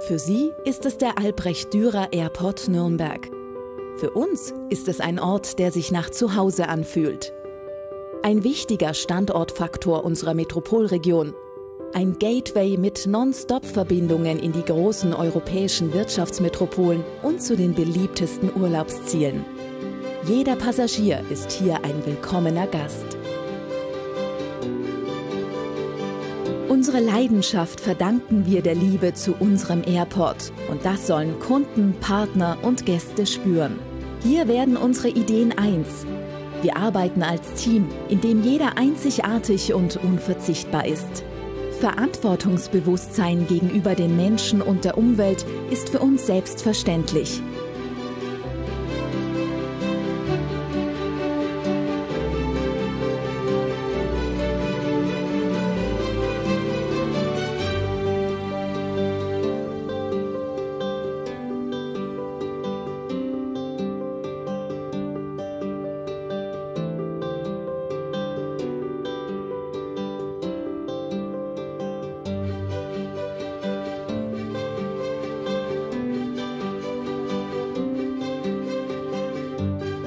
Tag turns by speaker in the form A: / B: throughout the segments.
A: Für Sie ist es der Albrecht Dürer Airport Nürnberg. Für uns ist es ein Ort, der sich nach Zuhause anfühlt. Ein wichtiger Standortfaktor unserer Metropolregion. Ein Gateway mit Non-Stop-Verbindungen in die großen europäischen Wirtschaftsmetropolen und zu den beliebtesten Urlaubszielen. Jeder Passagier ist hier ein willkommener Gast. Unsere Leidenschaft verdanken wir der Liebe zu unserem Airport und das sollen Kunden, Partner und Gäste spüren. Hier werden unsere Ideen eins. Wir arbeiten als Team, in dem jeder einzigartig und unverzichtbar ist. Verantwortungsbewusstsein gegenüber den Menschen und der Umwelt ist für uns selbstverständlich.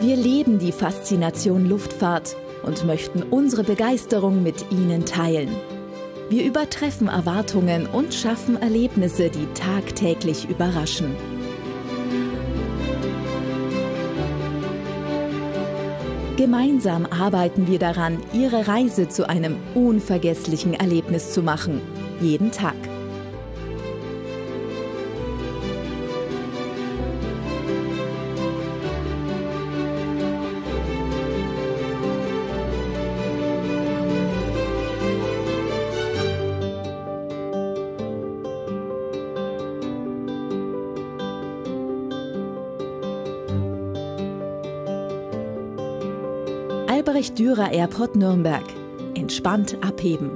A: Wir leben die Faszination Luftfahrt und möchten unsere Begeisterung mit Ihnen teilen. Wir übertreffen Erwartungen und schaffen Erlebnisse, die tagtäglich überraschen. Gemeinsam arbeiten wir daran, Ihre Reise zu einem unvergesslichen Erlebnis zu machen. Jeden Tag. Albrecht Dürer Airport Nürnberg. Entspannt abheben.